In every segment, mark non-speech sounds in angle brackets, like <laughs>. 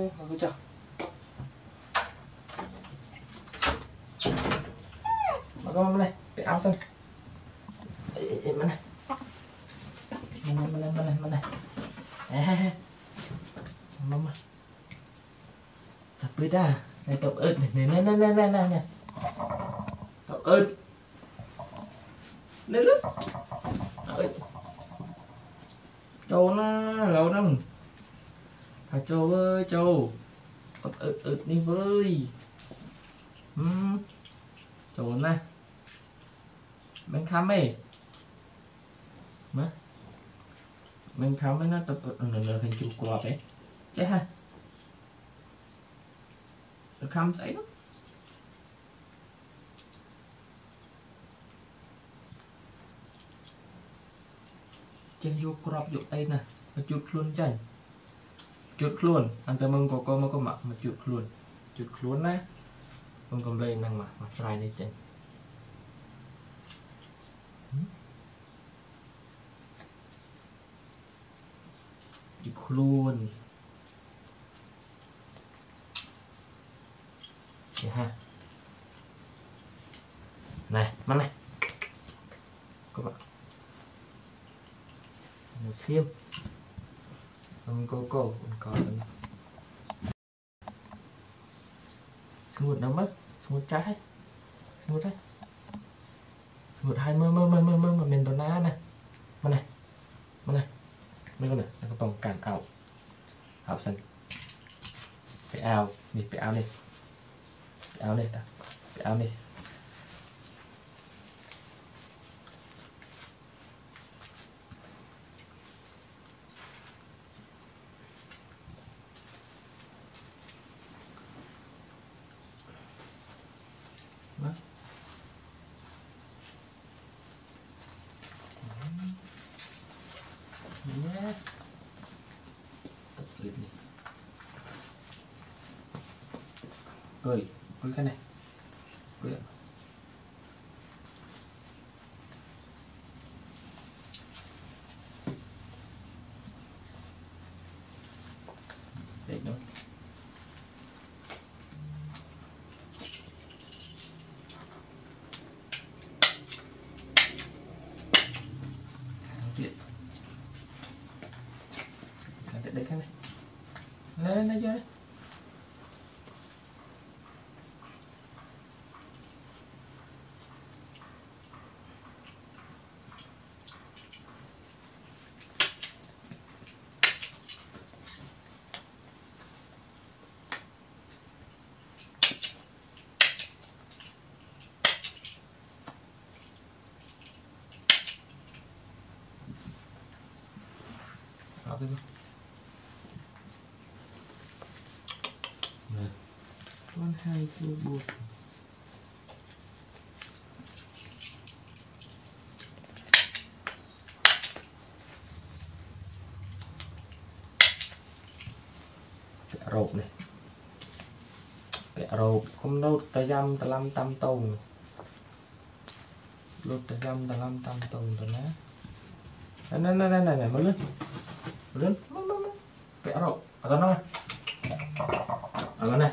어, 보자. Makan mana? Pek amsan. Eh, eh, mana? Mana, mana, này mana? Eh, mama. Tapi dah. Này cậu ớt này, này, này, này, này, này, này. tập ớt. Này lúc. Ớt. Chỗ nó lâu lắm. ថាចូលអើយចូលអត់អឹកអឹកនេះវើយហឹមចូលណាមិនខំទេម៉ាមិនខំទេណាទៅនៅលើឃើញជួបគាត់ទេចេះហ่ะទៅខំស្អីនោះចេះយកក្របយកអីណាមកជួបខ្លួនចាញ់ ជុតខ្លួនអន្តើមើងកកមកក៏មកមកជុតខ្លួនជុតខ្លួនណាកុំកំលែងហ្នឹងមកមកស្រ័យនេះចេញជុតខ្លួនគេហាណែមកណែកុំមកឈាម còn có nữa một nó mất smooth trái. Smooth đấy. Smooth hai mơ mơ mơ mơ mơ mà mình tao ná này. Mà này mà này. Mấy con này, nó có tòng cản ảo. Ảo sân cái ảo, đi cái ao đi. Cái ao đi cái ao đi. gửi gửi cái này gửi Thank you. Con hai Kẹo rộp này. Kẹo rộp, Không đâu ta dăm ta lâm tam tông Lột ta dăm ta lâm tam tông rồi ná nè nè nè nè nè mới lên. Lên. Kẹo rộp. Ở đó này. Ở đó này.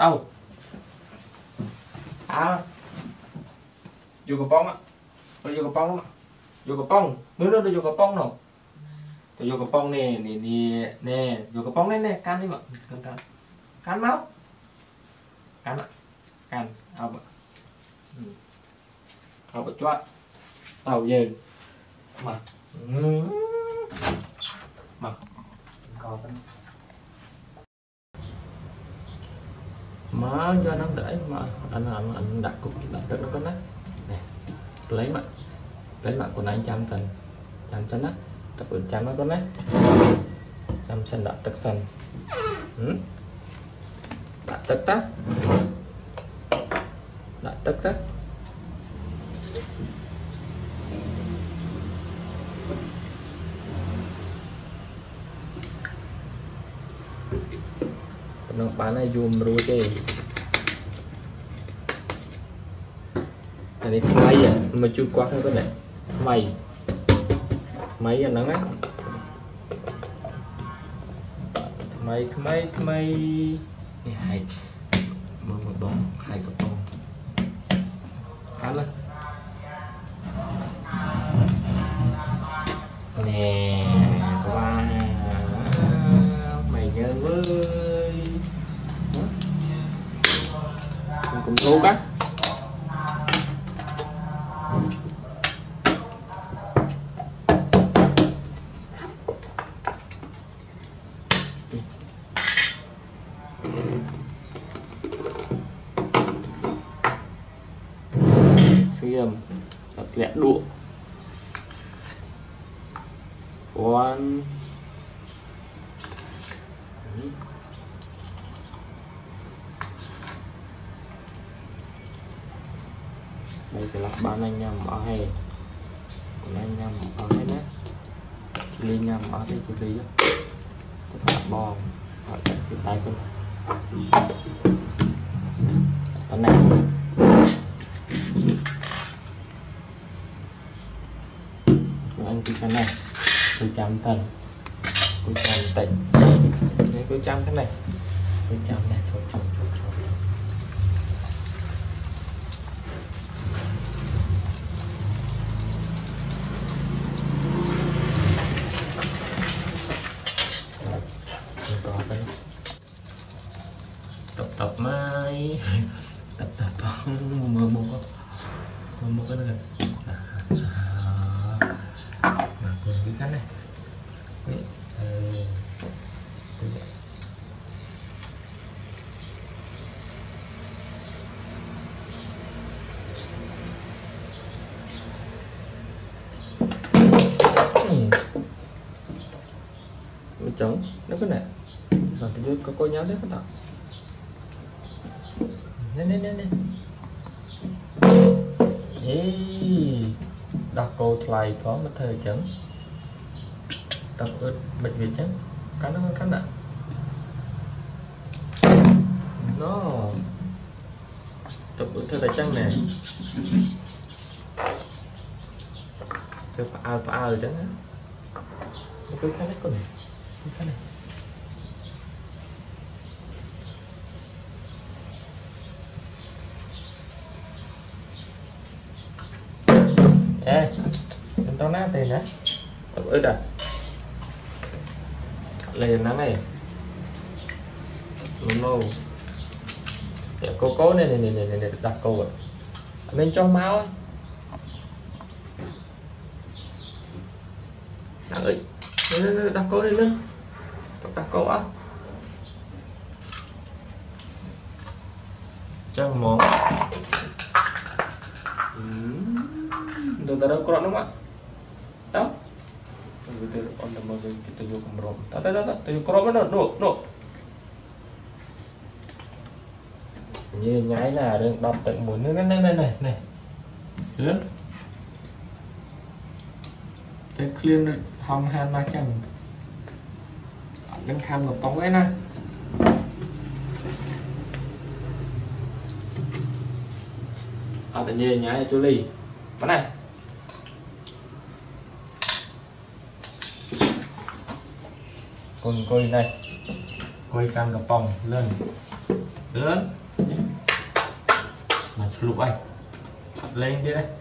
đâu? À. Vô cái bông á. Nó vô cái bông á. Vô cái bông. Nữa nó vô cái bông nào tôi vô cái bông nè nè nè nè. Vô cái bông này nè. Cắn đi mà cắn cắn. Cắn máu. Cắn ạ can ao bự ừ. ao bự choát tàu về mặt mặt còn មកយកហ្នឹងទៅអីមកអាហ្នឹងដាក់គុកដាក់ទឹកហ្នឹងណានេះកន្លែងមកកន្លែងមកកូនឯងចាំសិនចាំសិនណាតើកូនចាំហើយកូនណាចាំសិនដាក់ទឹកសិនហឹមដាក់ទឹកតាដាក់ទឹកតា បានហើយយួមរួចទេអានេះថ្មីមកជួយគាត់ហ្នឹងគាត់ថ្មីថ្មីអាហ្នឹងណាថ្មីថ្មីថ្មីនេះហែកមើលមកបងហែកកំប៉ុងកាត់លើនេះក្បាល mày nhớ với cùng thu các đây thì là ban anh em ở hay còn anh em ở hay đấy. Ly nhầm ở đây chú ly á các bom ở cái tay con ở này. Anh cứ cái này. Cứ chạm thần. Cứ chạm tịnh. Đấy cứ chạm cái này. Cứ chạm này thôi có cái tập tập mai tập tập mơ mơ mơ mơ cái này mà còn cái cái này cái ờ, cái này. Ừ. Mới trống. Nó cái này mà tôi có coi nhau đấy các bạn nè nè nè nè. Ê, đặt cô thay có một thời chấn tập ướt bệnh viện chấn cắn nó cắn nặng. Nó. Tập ướt thời đại chăng nè. Cái pha à, pha à rồi chăng á. Cái cái này con này cái này ê tao nát tiền hả tập ướt à? Liền nắng này. No để cô cố này này này này, này đặt cô rồi. Ở bên trong máu ấy lên, lên, đặt cô đi lên á chân món taruh kurang nama. Tahu? Kita on the mother kita juga kemerom. Tak tak. Kita kerom mana? No no. Như nhái là đừng đọc tận muốn nữa này này này này. Lớn. Cái clean được hong han ma chẳng. Đang khăm một bóng ấy nè. À tự nhiên nhái chú Ly. Cái này. con coi này coi can cà pong lên lớn mà lục anh lên đi đây អត់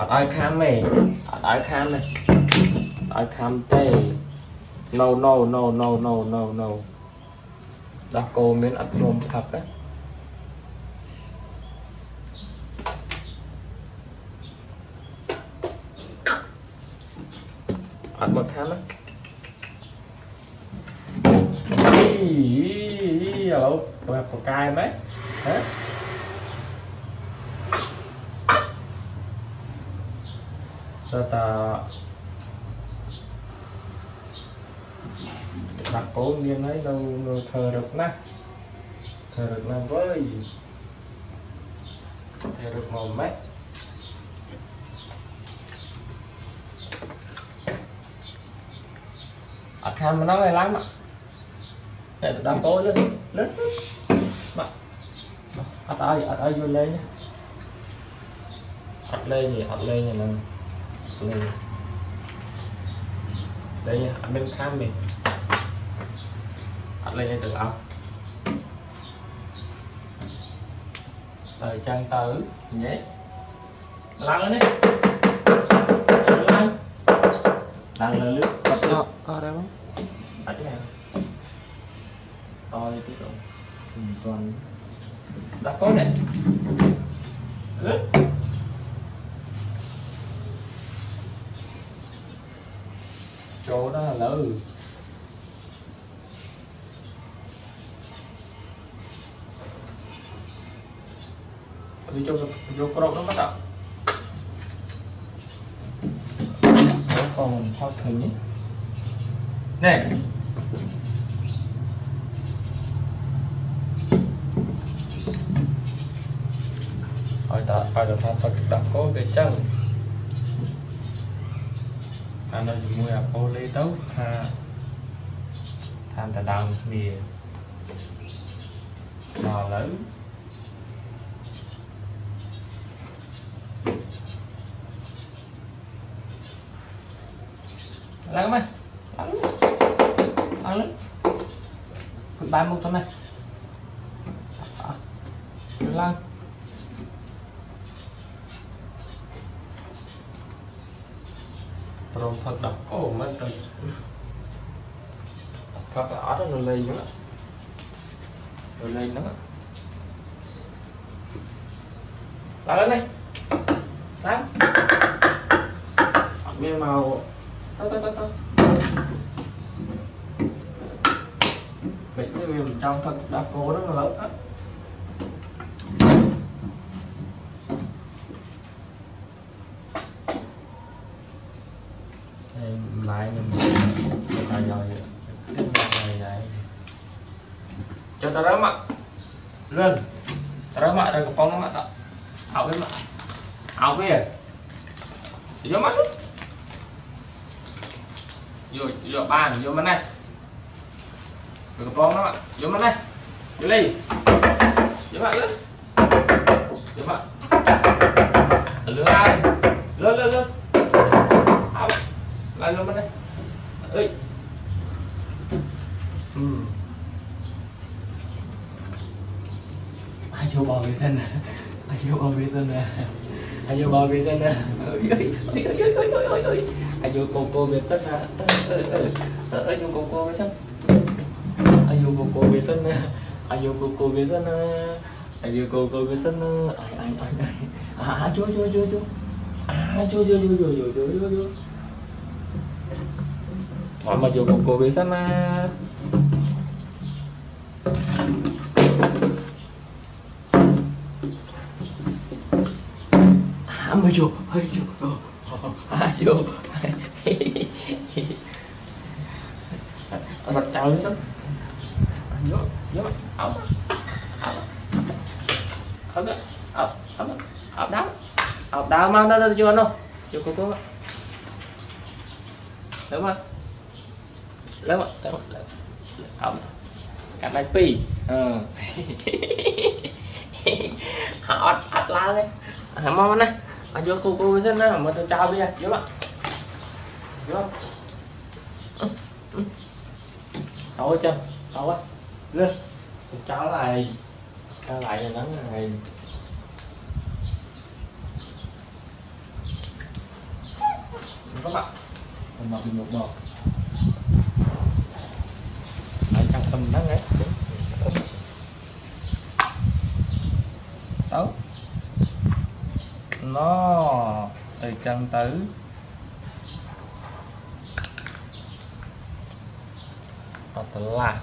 អត់ឲ្យខំទេអត់ឲ្យខំទេអត់ឲ្យខំទេ no no no no no no no ដល់កូនមានអត់ព្រមផឹកទេអត់មកខំទេអីឥឡូវប្រាប់ប្រកាយមែនហ៎ ta? Đặt cổ nhiên ấy đâu thờ được nè. Thờ được nè với. Thờ được một mét. Ở tham mà nó này lắm ạ. Để đặt tối lên lên. Mà ở đây ở đây vô lên nhé ắt lên gì ở lên gì nè lên đây nha anh bên khám mình anh lên từ áo đời chân tử. Nhé. Lăn lên đi. Lăn lăn lên. Lướt Ờ, ở đây không? ở cái này. To đi tí rồi còn đã có này. Lướt ទៅវាយកយកក្របនោះមកដាក់កងថតឃើញនេះនេះឲ្យតើឲ្យតើថតទៅដាក់កោវាចឹង អានៅជាមួយអាកូលេទៅថាថាតដើមគ្នាដល់ឥឡូវឡើងមកឡើងឡើងឡើងគឺបានមកទៅណាឡើង ព្រមផឹក10កោមិនទៅផឹកតែអត់នៅលេងហ្នឹងនៅលេងហ្នឹងឡើង lên đây đấy nghe màu tao tao tao tao bệnh như mình trong thật đã cố rất là lớn á យកបានយកមិនណាវាកំប៉ុងណាយកមិនណាយកលីយកមកលឺយកមកលឺហើយលឺលឺលឺអោឡើងលុបមិនណាអើយអឺអាយុបងវិញទៅណាអាយុបងវិញទៅណាអាយុបងវិញទៅណាអើយអើយអើយអើយអើយអើយ sinh nè ai vô cô cô vệ sinh nè ai ai ai ai à chui chui chui chui, à chui chui chui chui chui chui chui, chú Hỏi mà vô một cô biết sana À mà vô, hơi vô À vô. trắng lắm ốc. Ốc. Ốc ốc đá. Ốc đá. Mang ra cho nó cho cô cô lớn mà lớn mà lớn mà ốc. Cặp ờ. <laughs> này pi. Ừ họ ọt la lên hả mon này. Ở vô cô cô xin á mà tôi chào bây giờ. Vô ạ vô đổ chân trên đổ á lên cháo lại cháo lại cho nắng này mình có mặt mình mặc mình một bò lại trong tâm nắng ấy tấu nó từ chân tử 14